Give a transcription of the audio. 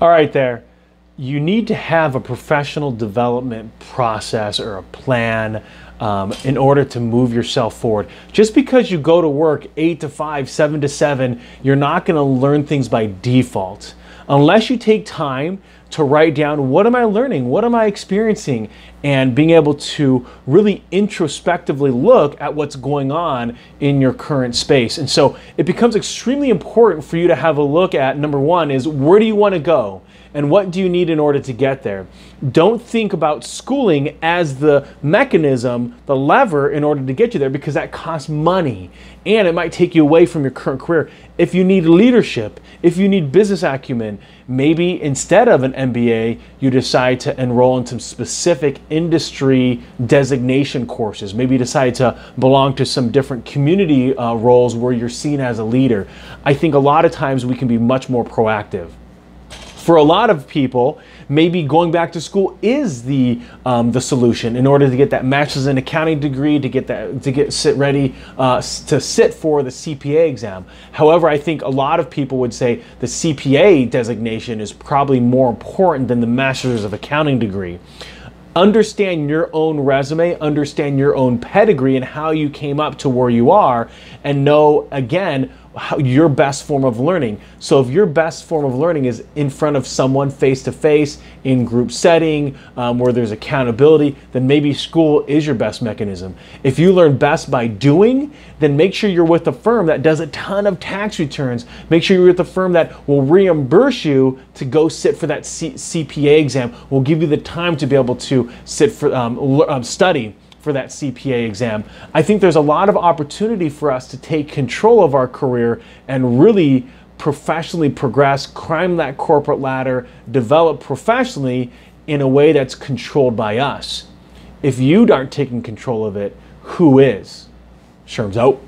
All right, there. You need to have a professional development process or a plan um, in order to move yourself forward. Just because you go to work eight to five, seven to seven, you're not going to learn things by default. Unless you take time to write down what am I learning, what am I experiencing, and being able to really introspectively look at what's going on in your current space. And so it becomes extremely important for you to have a look at number one is where do you want to go? and what do you need in order to get there. Don't think about schooling as the mechanism, the lever in order to get you there because that costs money and it might take you away from your current career. If you need leadership, if you need business acumen, maybe instead of an MBA, you decide to enroll in some specific industry designation courses. Maybe you decide to belong to some different community uh, roles where you're seen as a leader. I think a lot of times we can be much more proactive for a lot of people, maybe going back to school is the um, the solution in order to get that master's in accounting degree to get that to get sit ready uh, to sit for the CPA exam. However, I think a lot of people would say the CPA designation is probably more important than the master's of accounting degree understand your own resume, understand your own pedigree and how you came up to where you are, and know again how, your best form of learning. So if your best form of learning is in front of someone face to face in group setting um, where there's accountability, then maybe school is your best mechanism. If you learn best by doing, then make sure you're with a firm that does a ton of tax returns. Make sure you're with a firm that will reimburse you to go sit for that C- CPA exam. Will give you the time to be able to sit for um, um, study for that CPA exam. I think there's a lot of opportunity for us to take control of our career and really professionally progress, climb that corporate ladder, develop professionally in a way that's controlled by us. If you aren't taking control of it, who is? Sherm's out.